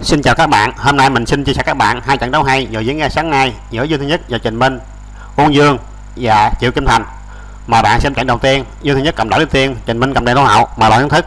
Xin chào các bạn, hôm nay mình xin chia sẻ các bạn hai trận đấu hay. Vừa diễn ra sáng nay giữa Dương Thứ Nhất và Trình Minh, Uông Dương và Triệu Kim Thành. Mời bạn xem trận đầu tiên, Dương Thứ Nhất cầm đội đầu tiên, Trình Minh cầm đèn đấu hậu, mời bạn thưởng thức.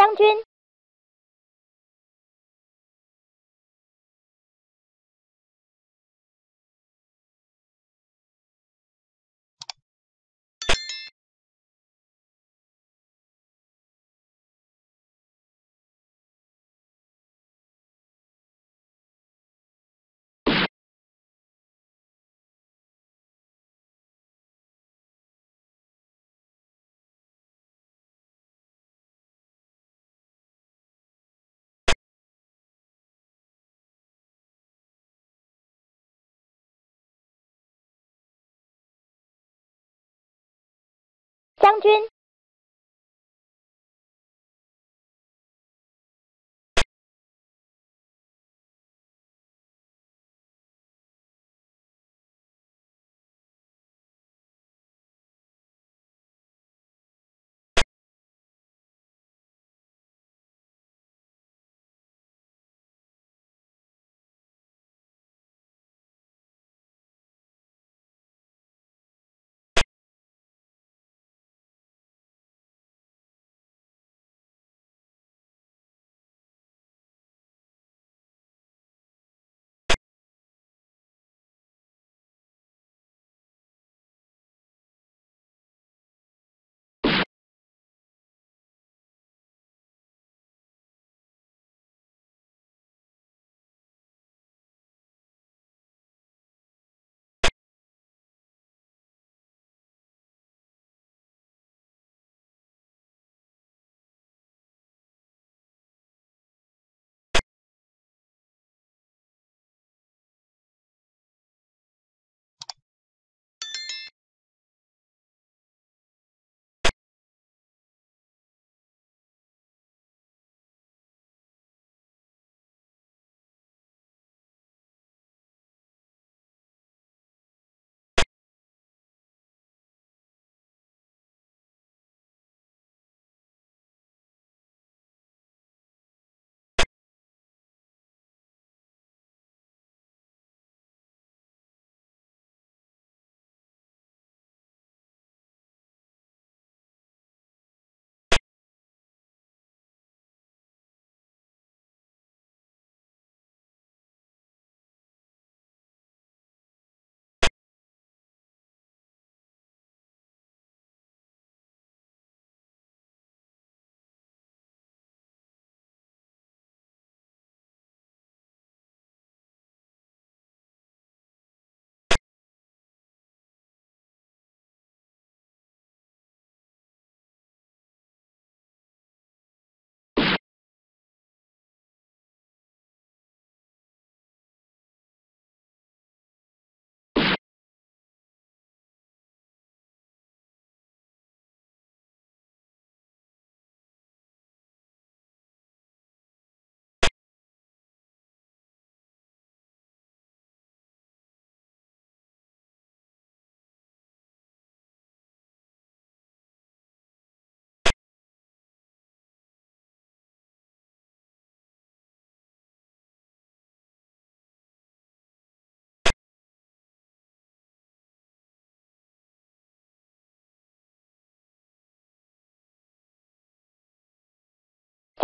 将军。将军，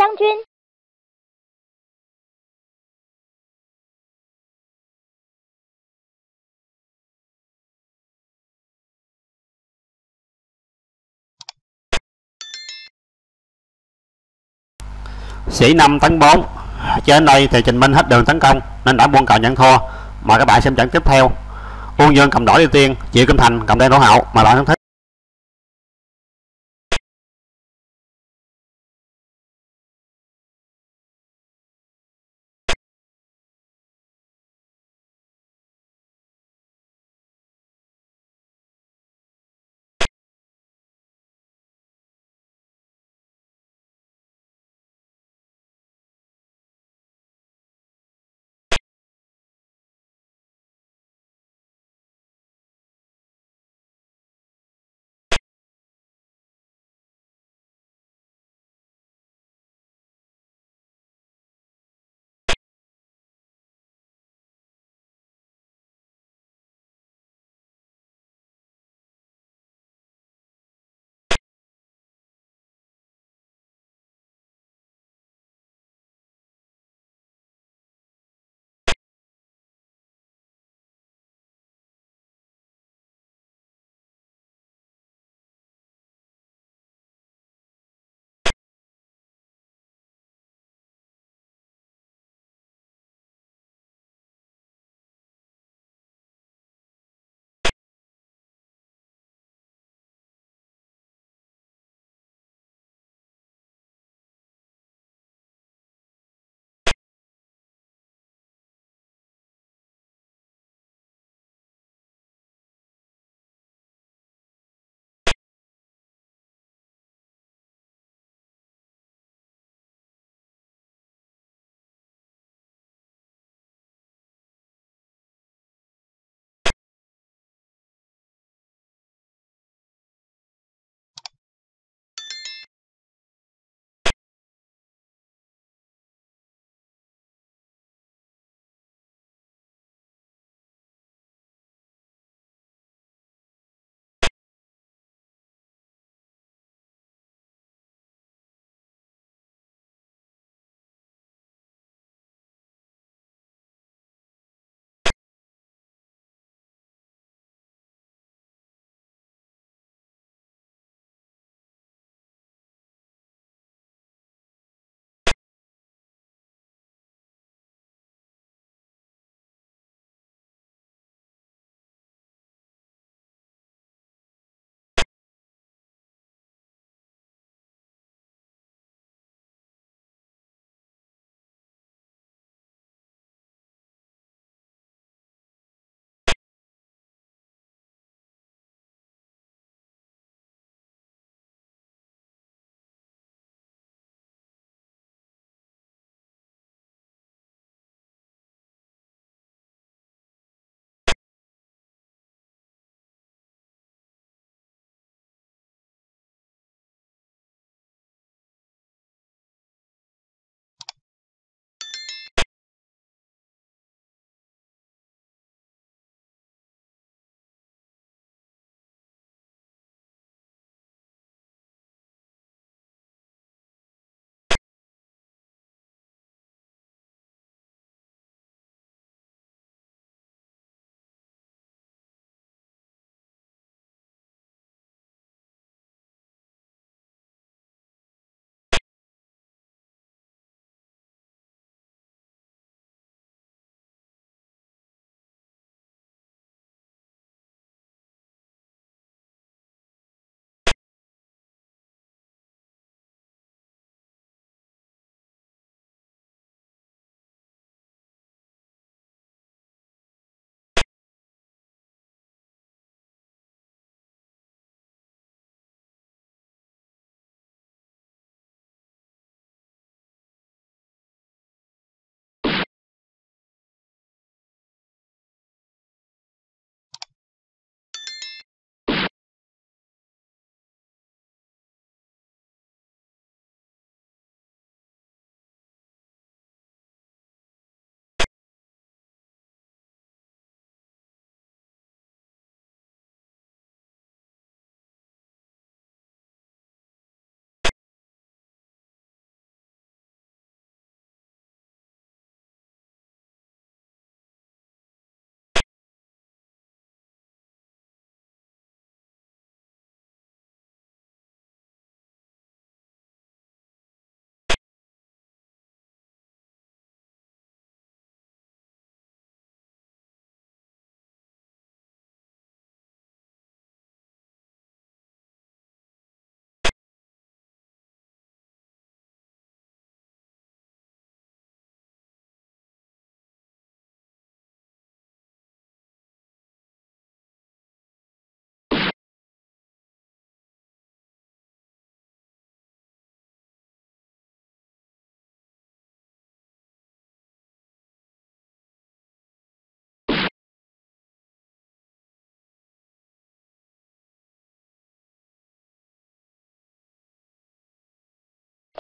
将军，sĩ 5 tấn 4 trên đây thì Trình Minh hết đường tấn công nên đã buông cờ nhận thua. Mời các bạn xem trận tiếp theo. Uông Dương cầm đỏ ưu tiên Triệu Kim Thành cầm đen đổ hậu mà bạn thích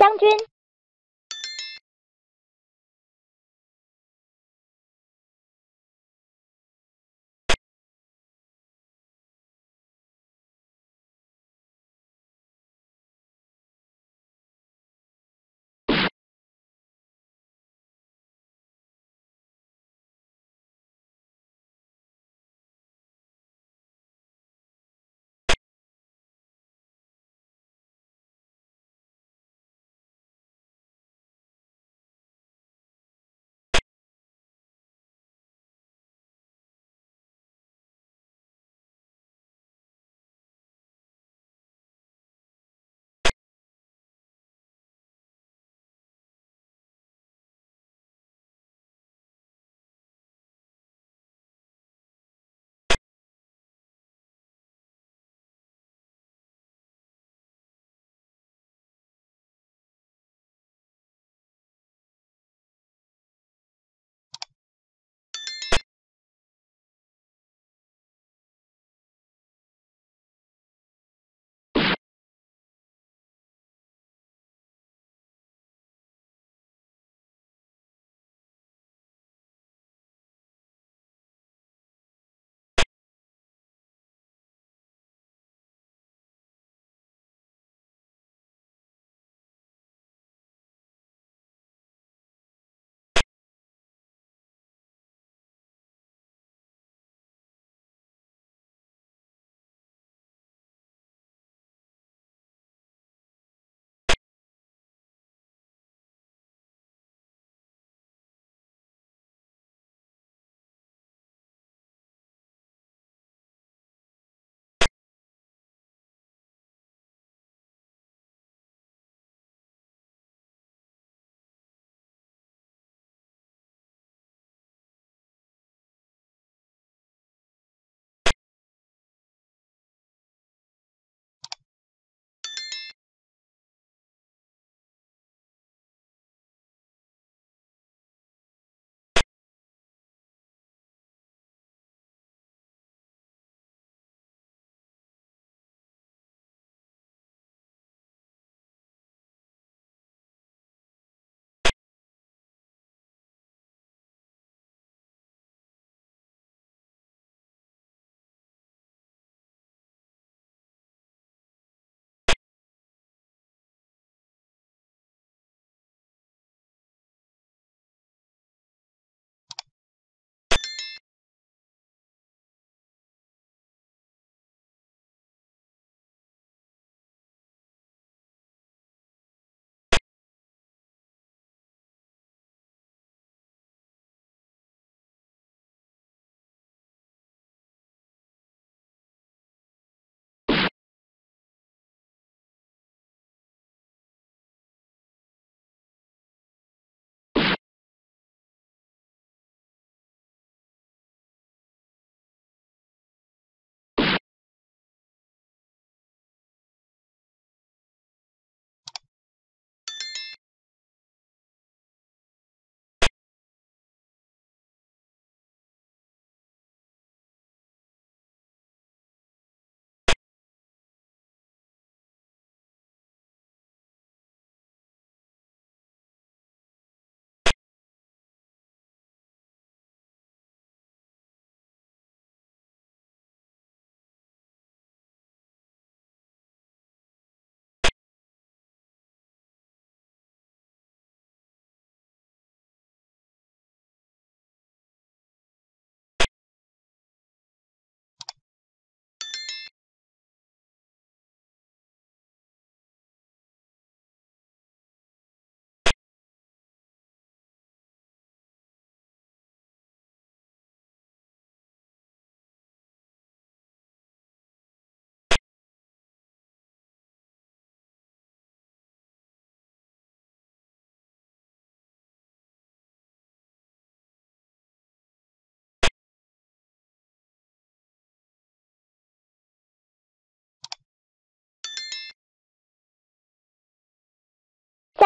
将军。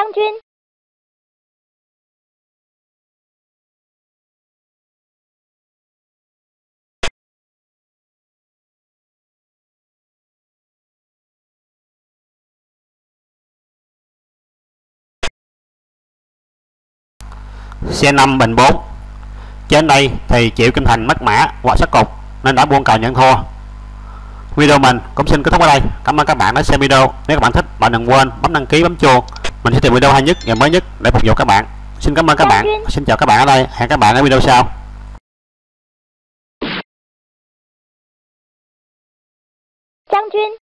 将军 xe 574 trên đây thì chịu Kim Thành mất mã hoặc sát cục nên đã buông cờ nhận thua. Video mình cũng xin kết thúc ở đây. Cảm ơn các bạn đã xem video. Nếu các bạn thích, bạn đừng quên bấm đăng ký, bấm chuông mình sẽ tìm video hay nhất ngày mới nhất để phục vụ các bạn. Xin cảm ơn các dạ, bạn. xin chào các bạn ở đây. Hẹn các bạn ở video sau. Giang Jun.